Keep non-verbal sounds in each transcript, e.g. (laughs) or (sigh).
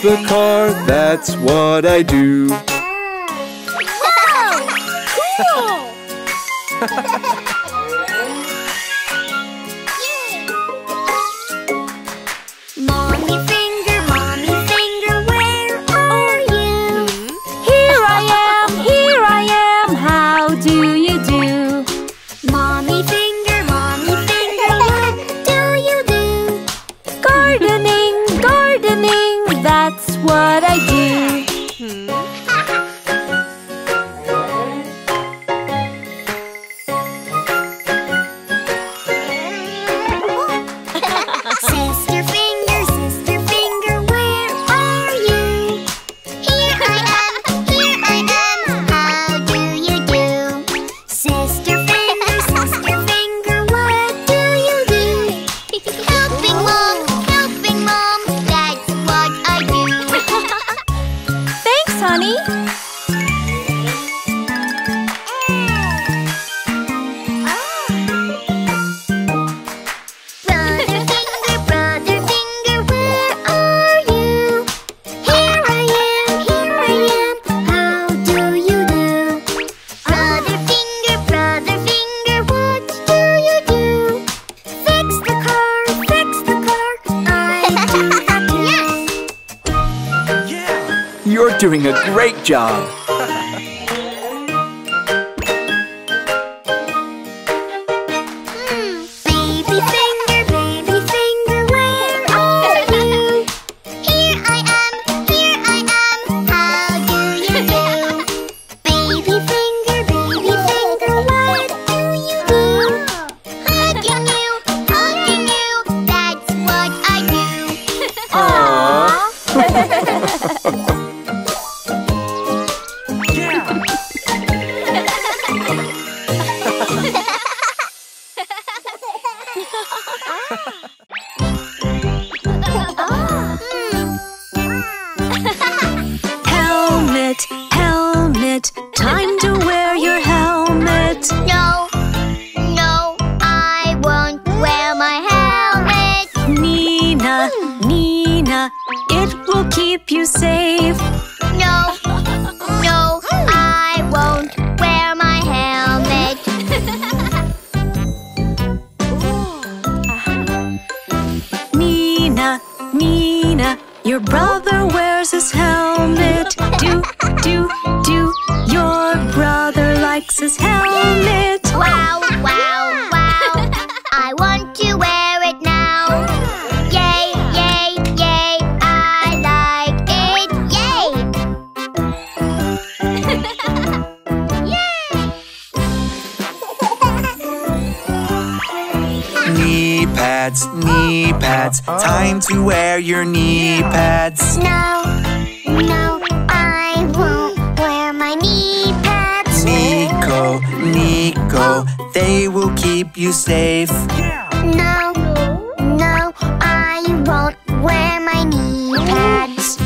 the car, that's what I do. Whoa! Cool! (laughs) doing a great job. Nico, they will keep you safe. No, no, I won't wear my knee pads.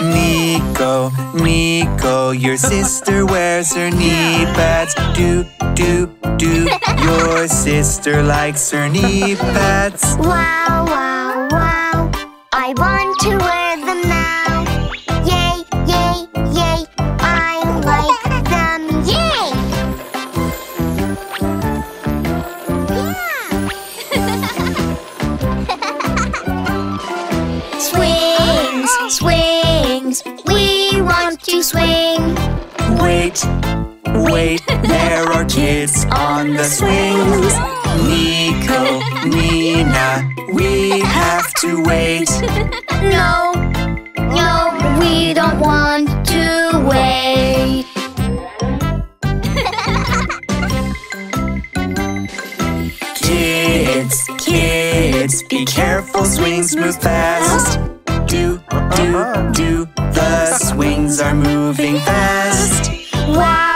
Nico, Nico, your sister wears her knee pads. Do, do, do, your sister likes her knee pads. Wow, wow, wow, I want to wear them now. wait, there are kids on the swings. Nico, Nina, we have to wait. No, no, we don't want to wait. Kids, kids, be careful, swings move fast. Do, do, do, the swings are moving fast. Wow!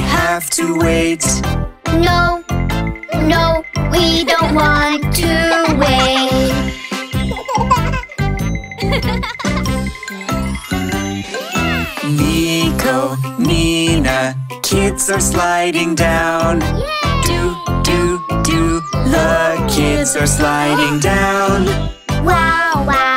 to wait. No, no, we don't want to wait. Nico, Nina, kids are sliding down. Yay! Do, do, do, the kids are sliding down. Wow, wow.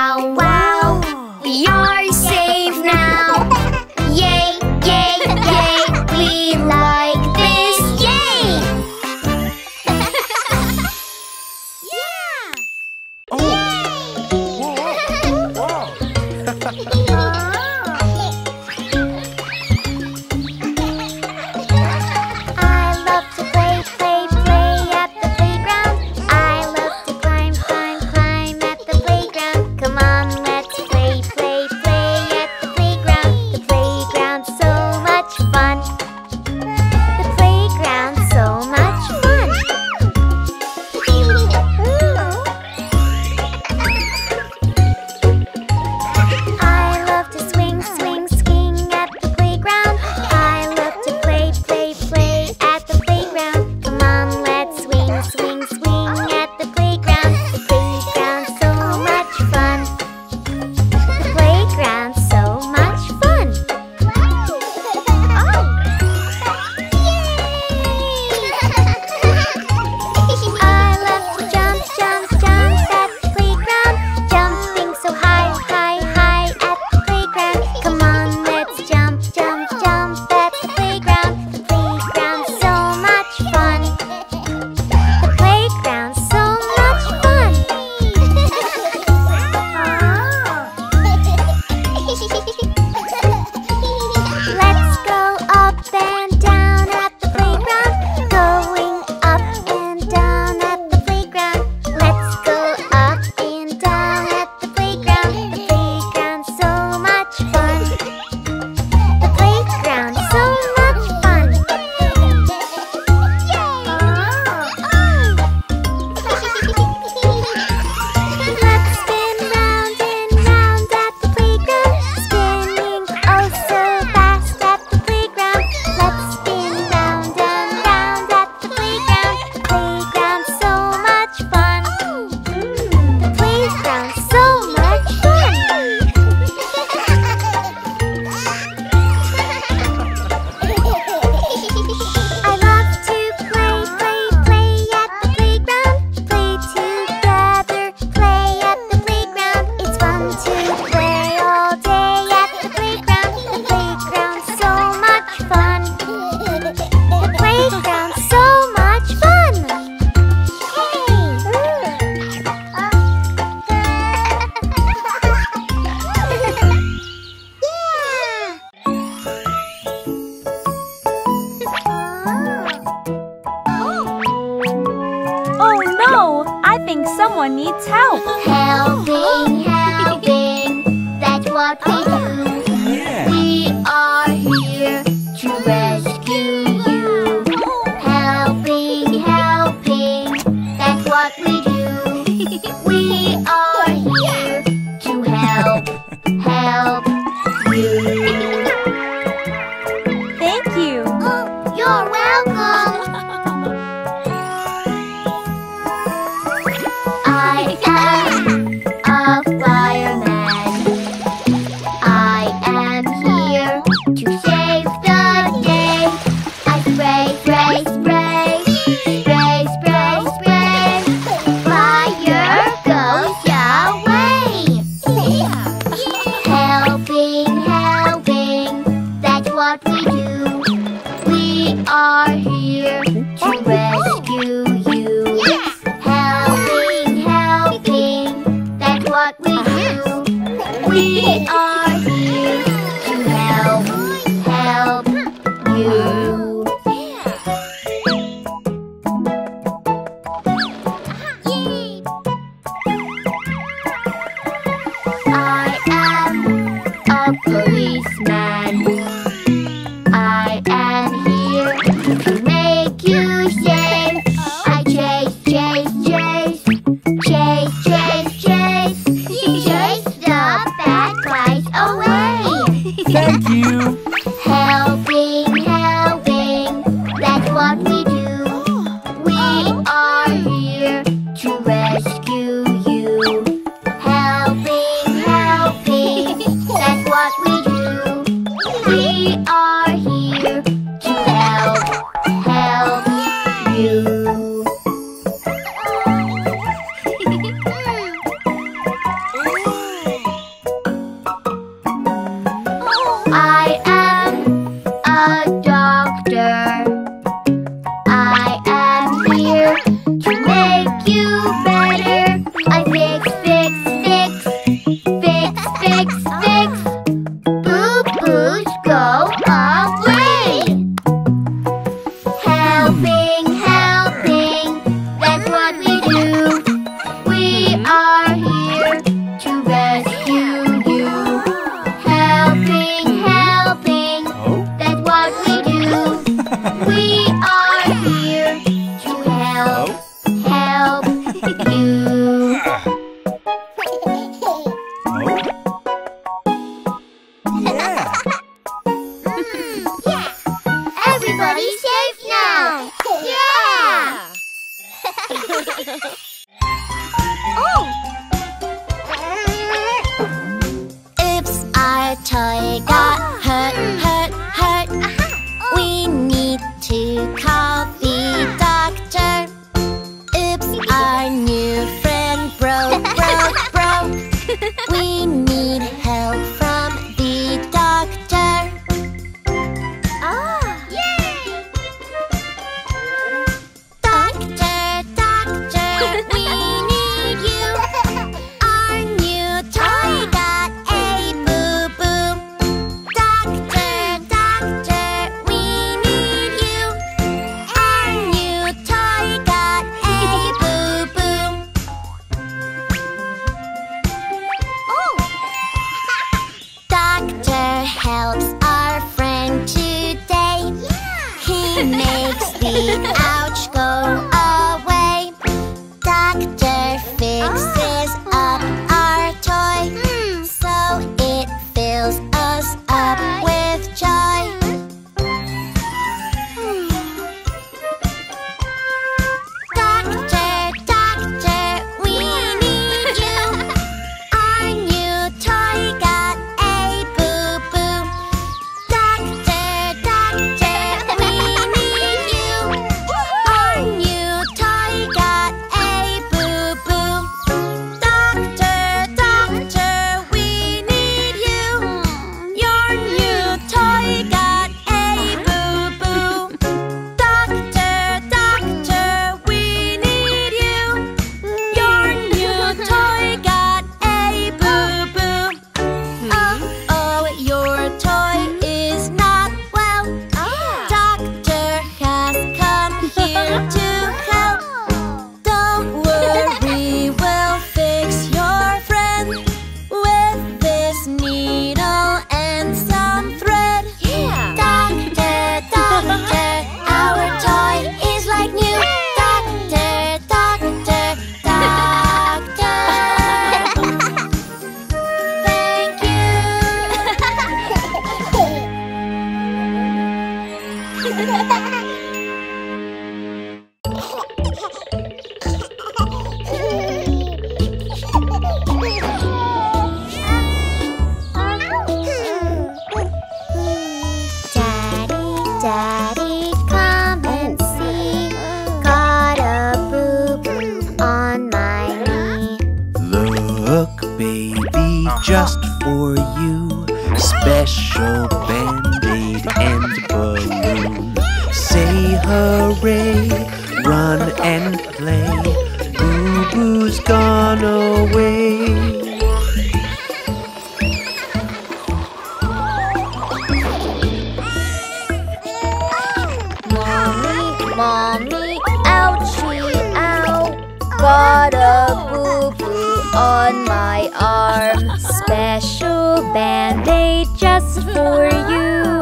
band-aid just for you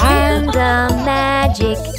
And a magic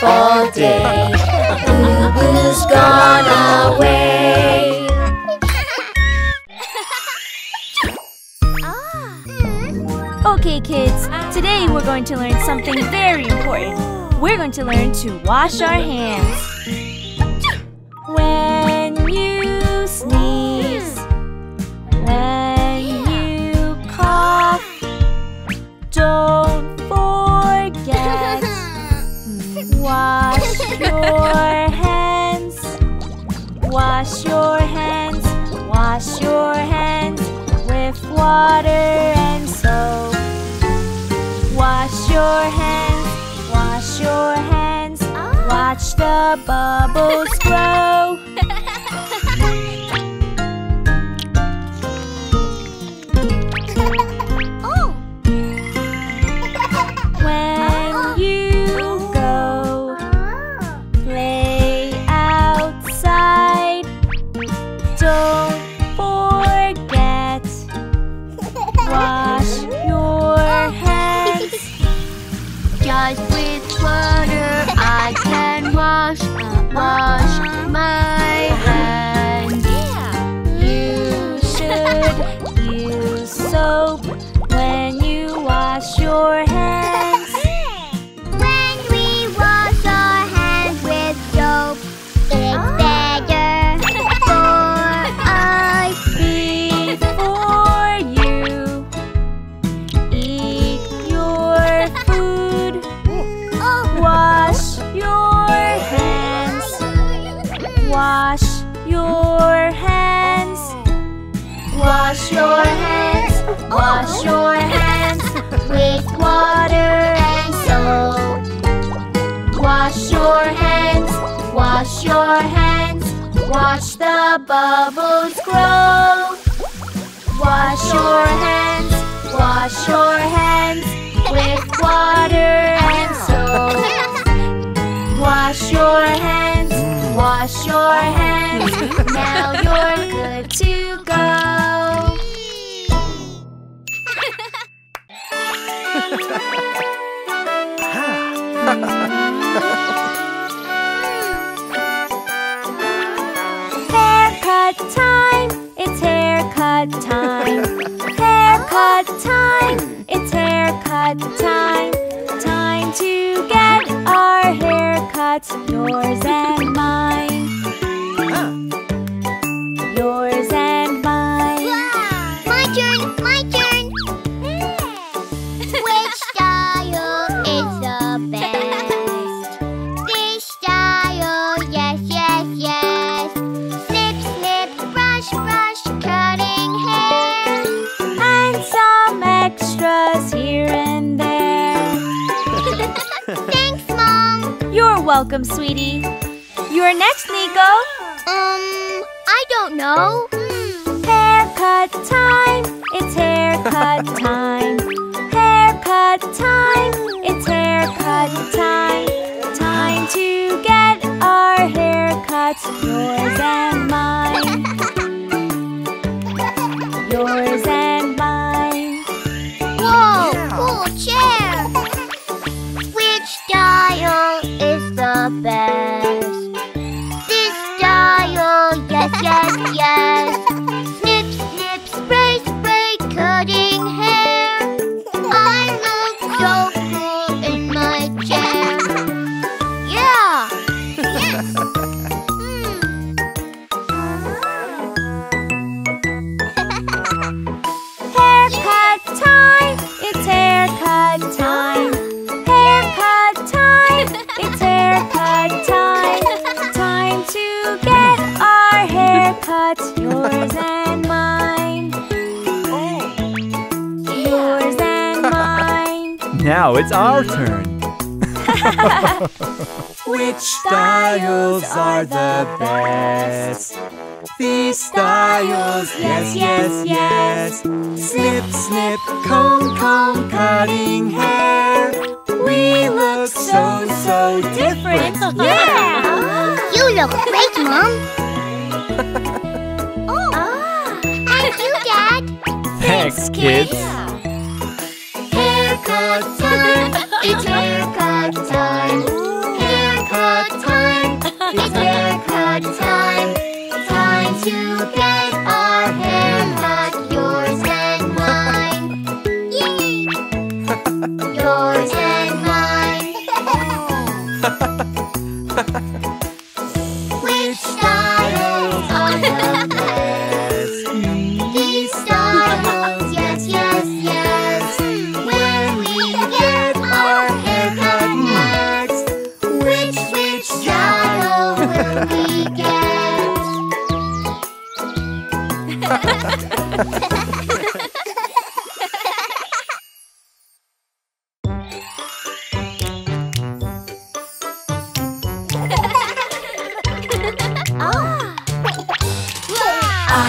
day. Boo Boo's gone away. Okay, kids, today we're going to learn something very important. We're going to learn to wash our hands. Wash your hands. Wash your hands. Wash your hands with water and soap. Wash your hands. Wash your hands. Watch the bubbles grow. Wash your hands with water and soap. Wash your hands, wash your hands, watch the bubbles grow. Wash your hands, wash your hands with water and soap. Wash your hands, wash your hands, now you're good to go. Haircut time, haircut time. It's haircut time. Time to get our haircuts, yours and mine. Yours and welcome, sweetie. You're next, Nico. Um, I don't know. Haircut time, it's haircut (laughs) time. Haircut time, it's haircut time. Time to get our haircuts, yours and mine. (laughs) the Mom. (laughs) oh. Ah. Thank you, Dad. Thanks, kids.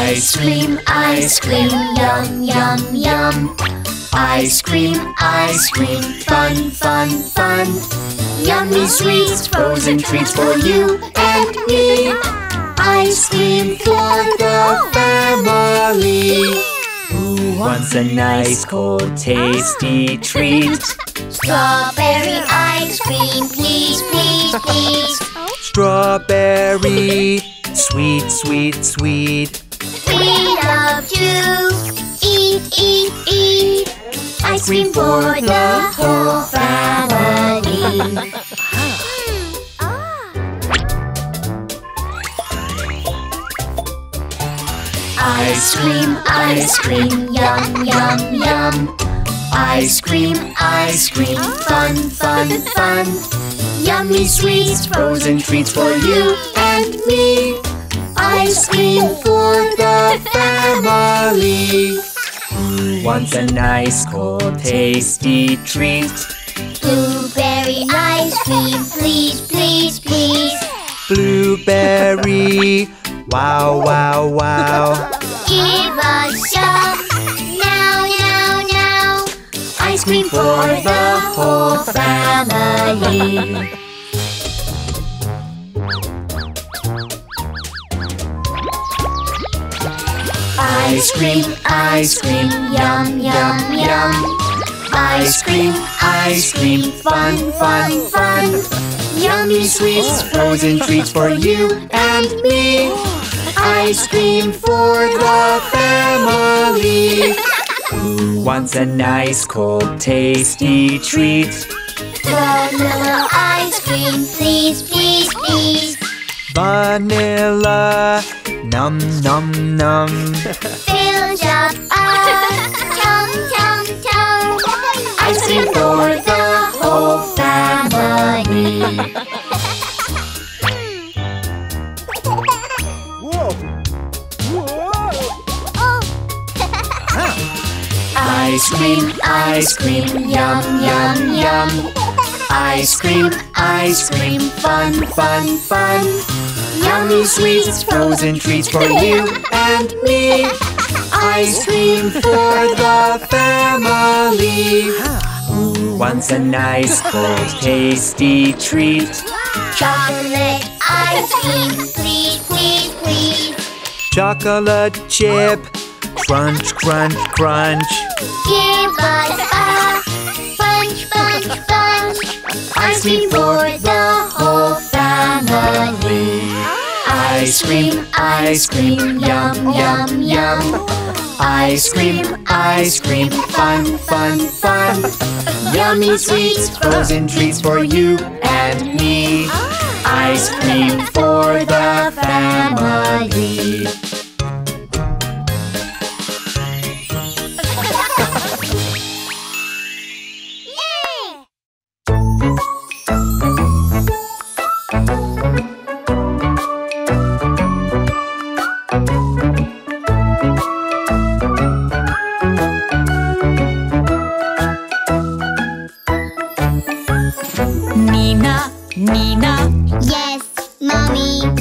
Ice cream, ice cream, yum, yum, yum. Ice cream, ice cream, fun, fun, fun. Yummy sweets, frozen treats for you and me. Ice cream for the family. Who wants a nice, cold, tasty treat? Strawberry ice cream, please, please, please. Strawberry, sweet, sweet, sweet. We love to eat, eat, eat. Ice cream for the whole family. (laughs) Ah. Ice cream, ice cream, yum, yum, yum. Ice cream, ice cream, fun, fun, fun. Yummy sweets, frozen treats for you and me. Ice cream for the family. Wants a nice, cold, tasty treat. Blueberry ice cream, please, please, please. Blueberry, wow, wow, wow. Give us some now, now, now. Ice cream for the whole family. Ice cream, ice cream, yum, yum, yum. Ice cream, ice cream, fun, fun, fun. Yummy sweets, frozen treats for you and me. Ice cream for the family. Who wants a nice cold tasty treat? Vanilla ice cream, please, please, please. Vanilla, num num num. Fills up a tum tum tum. Ice cream for the whole family. Ice cream, ice cream, yum yum yum. Ice cream, ice cream, fun fun fun. Yummy sweets, frozen treats for you and me. Ice cream for the family. Who wants a nice cold tasty treat? Chocolate ice cream, please, please, please. Chocolate chip, crunch crunch crunch. Give us a bunch, bunch, bunch. Ice cream for the whole family. Ice cream, ice cream, yum, yum, yum. Ice cream, ice cream, fun, fun, fun. Yummy sweets, frozen treats for you and me. Ice cream for the family. Mommy.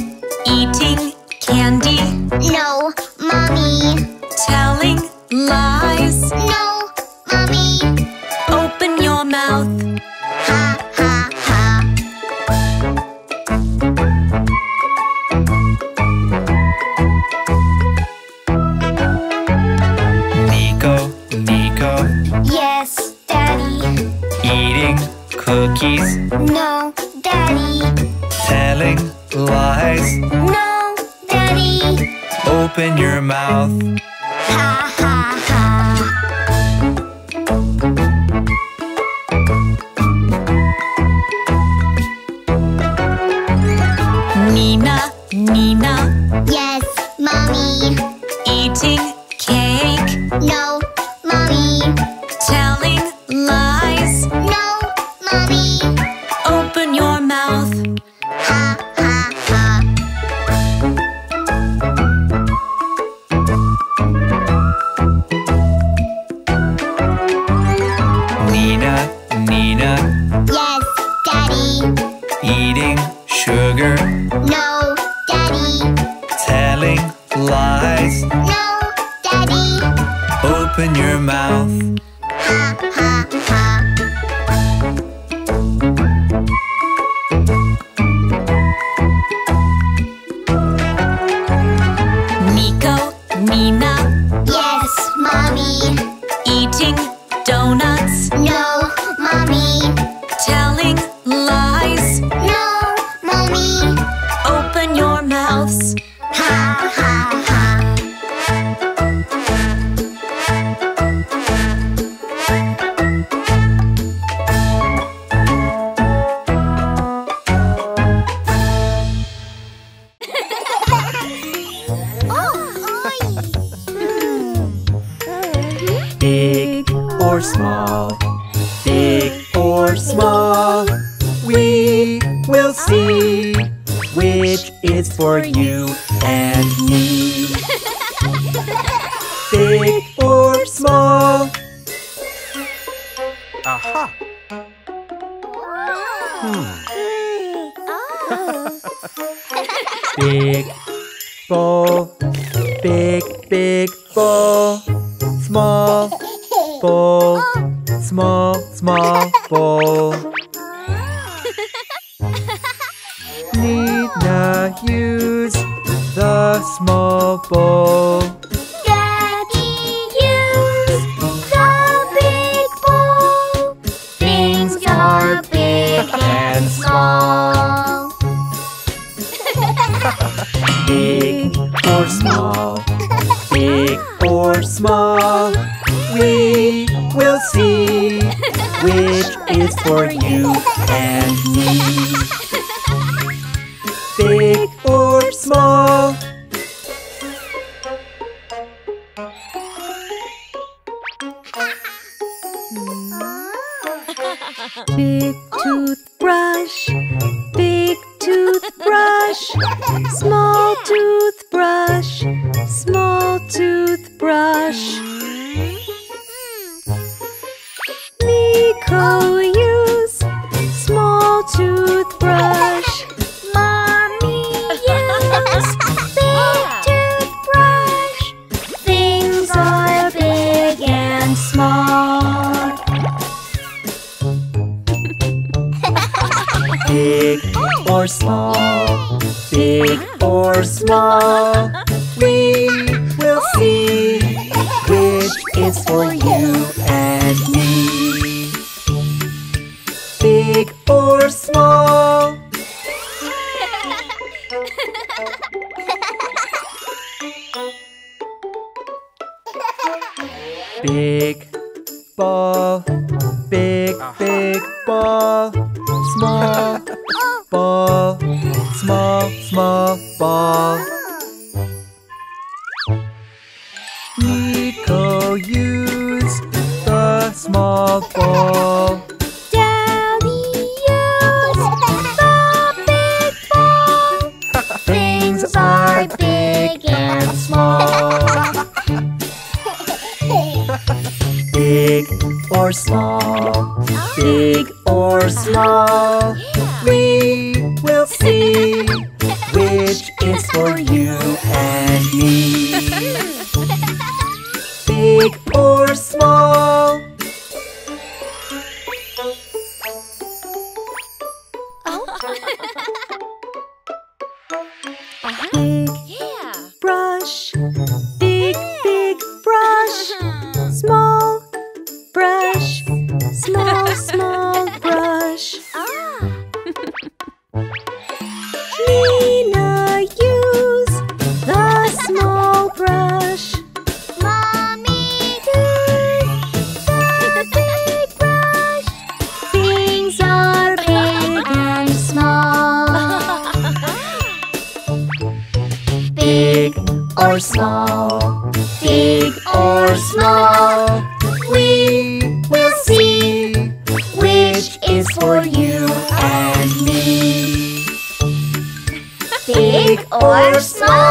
or small, big or small. or small, big or small, we will see which is for you and me. Big or small.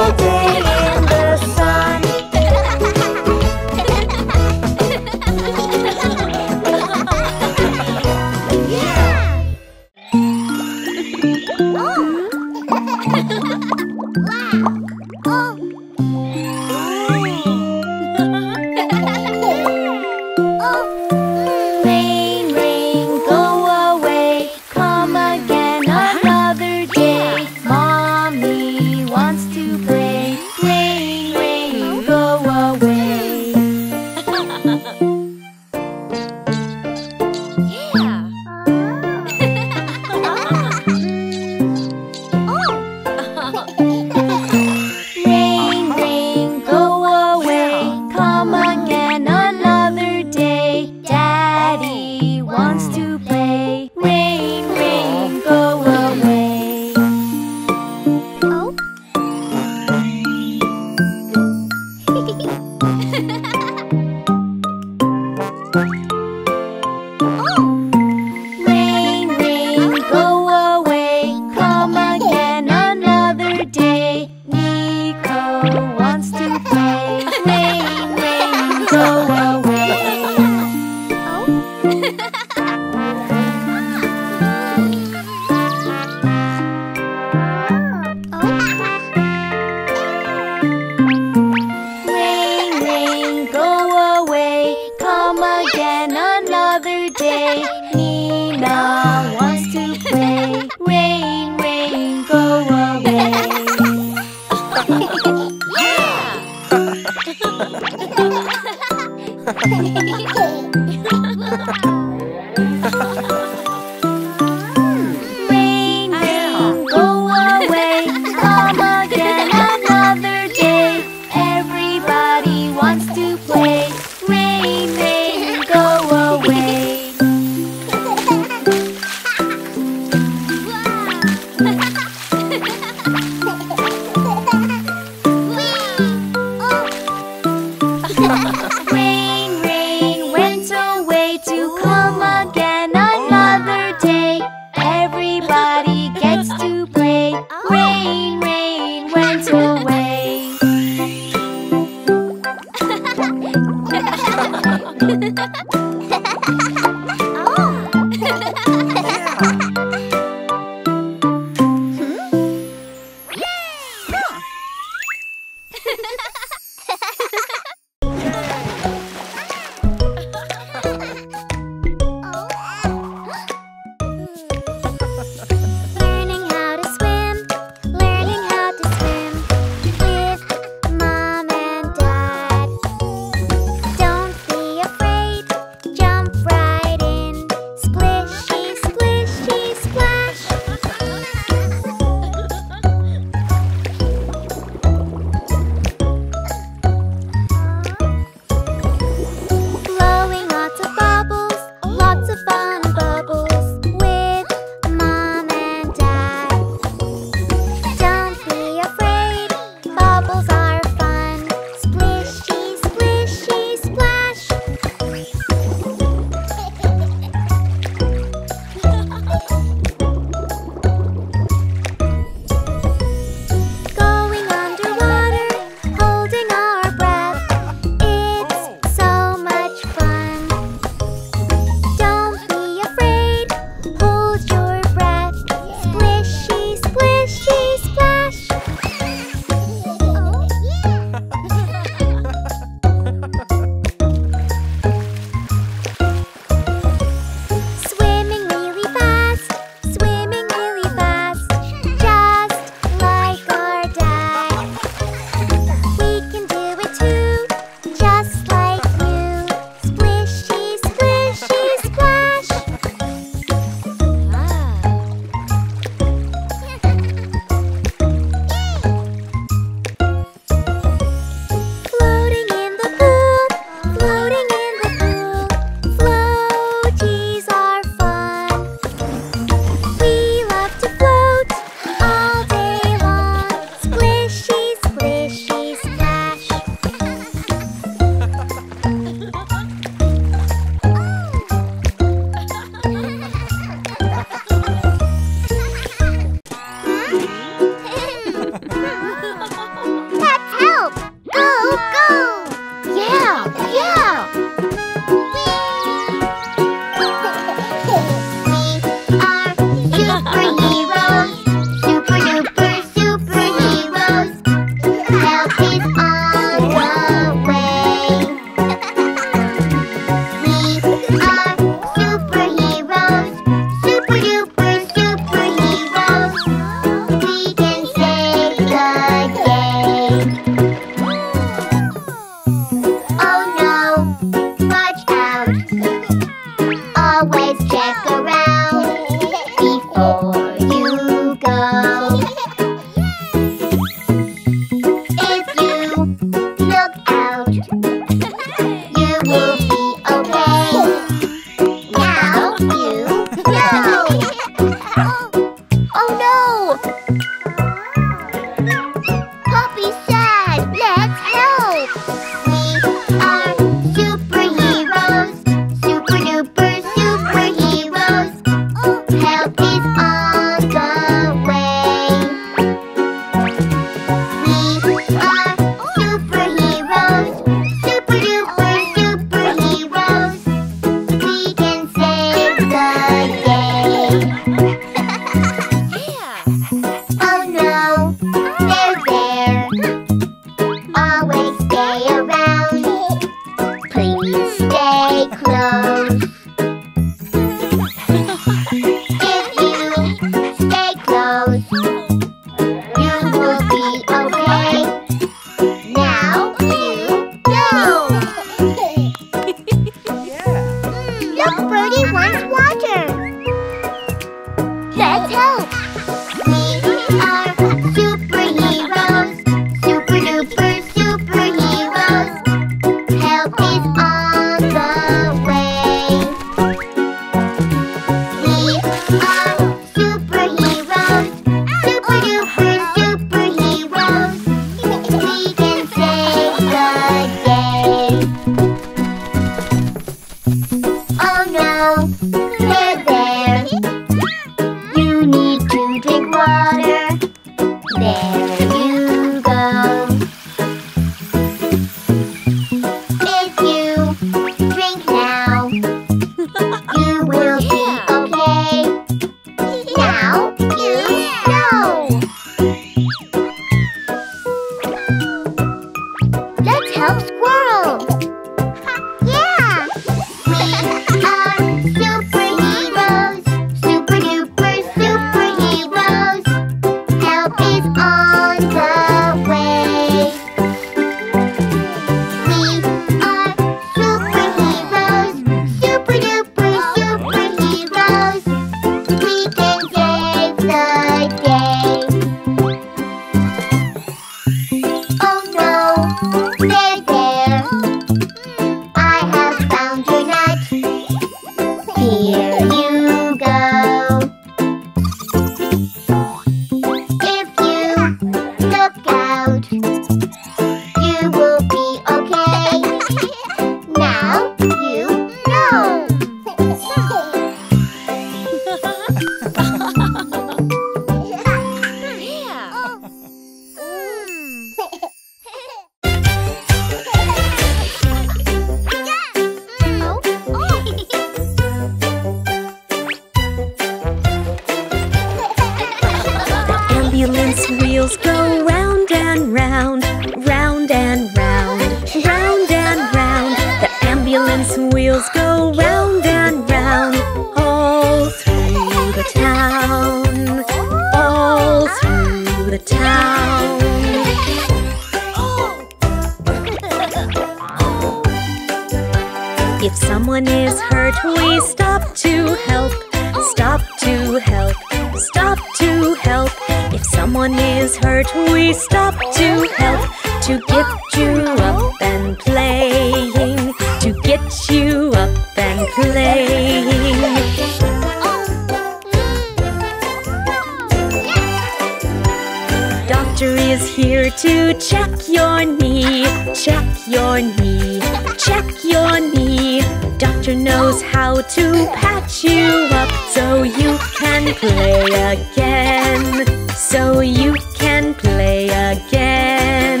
doctor is here to check your knee, check your knee, check your knee. Doctor knows how to patch you up so you can play again, so you can play again.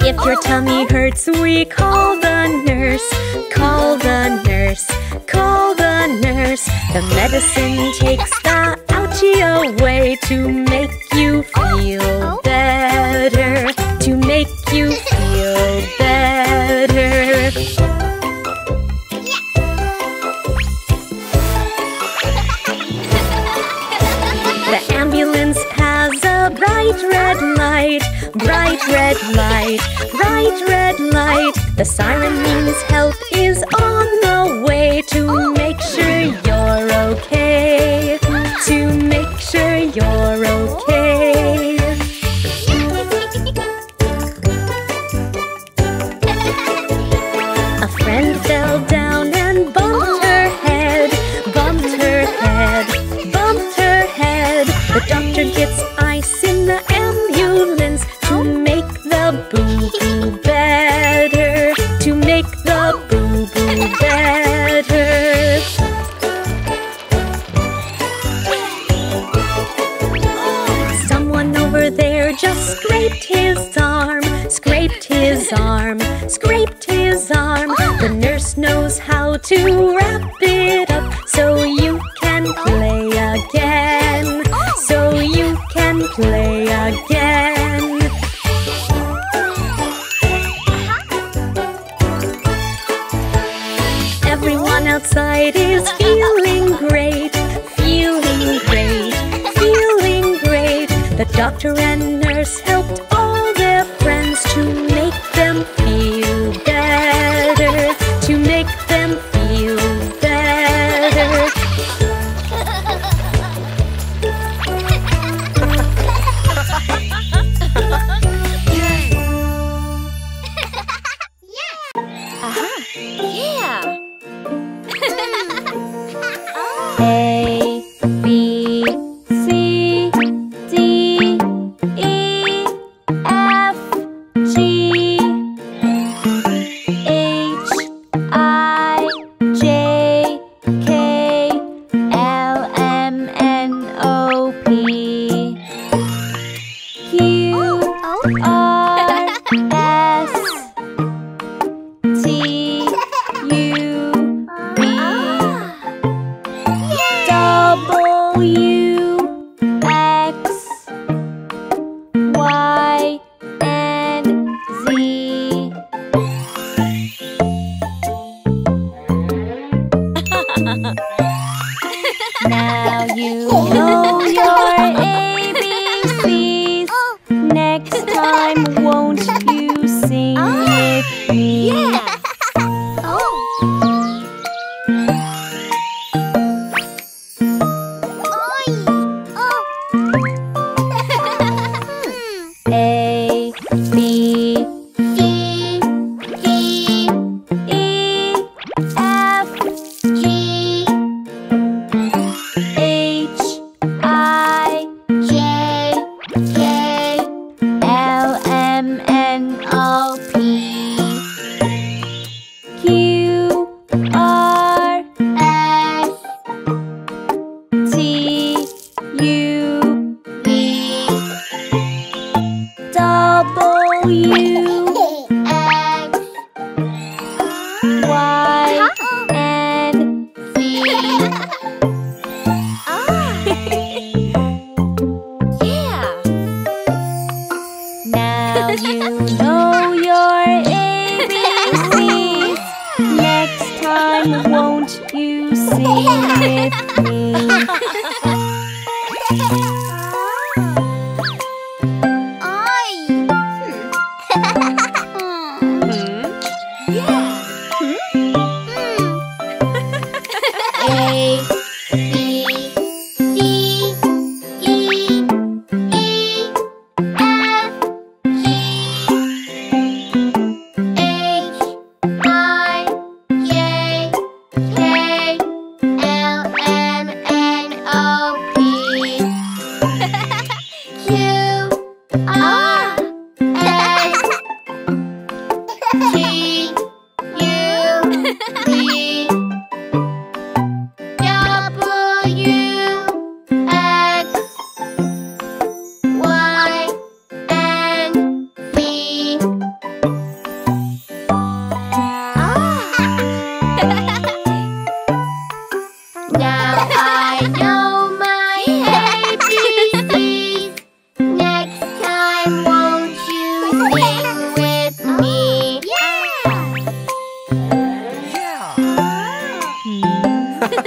If your tummy hurts, we call the The medicine takes the ouchie away to make you feel better, to make you feel better. The ambulance has a bright red light, bright red light, bright red light. The siren Doctor and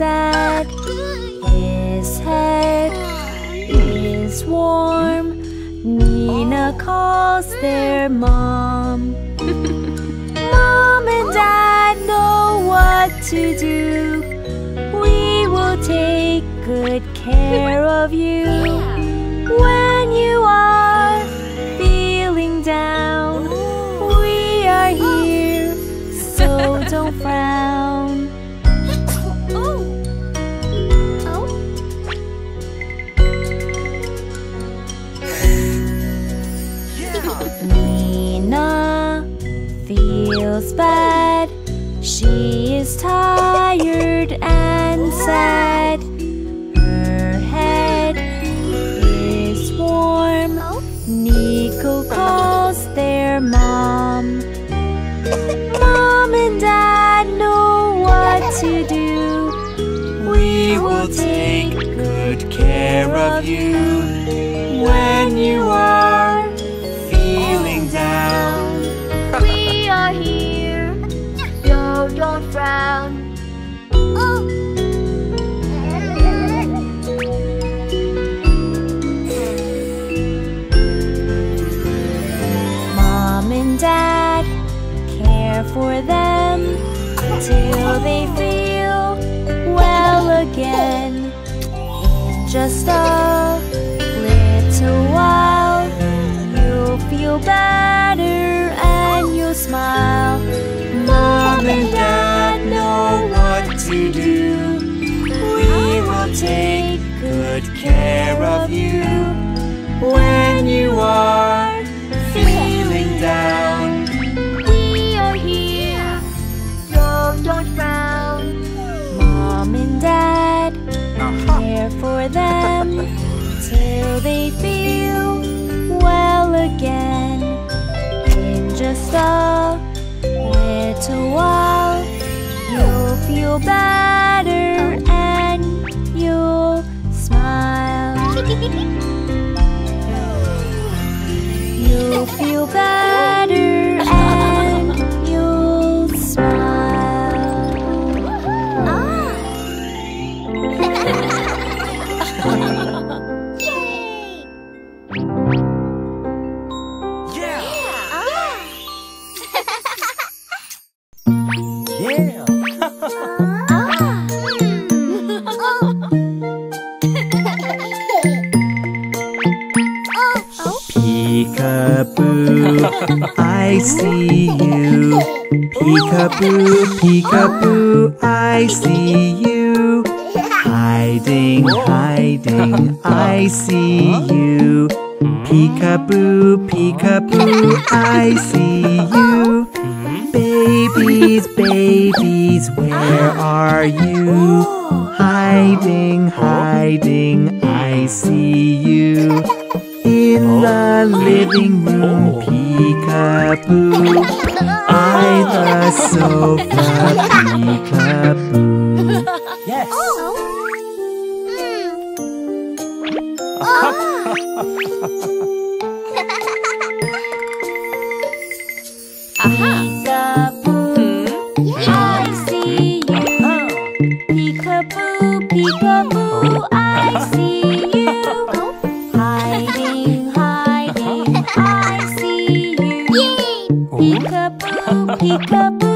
said His head is warm. Nina calls their mom. Mom and dad know what to do. We will take good care of you. Bye. feel better and you'll smile. (laughs) You'll feel better. See you. Peekaboo, peekaboo, I see you. Hiding, hiding, I see you. Peekaboo, peekaboo, I see you. Babies, babies, where are you? Hiding, hiding, I see you. In the living room, oh. Peekaboo. By the sofa, peekaboo. I see you. Peekaboo, peekaboo, I see Peekaboo,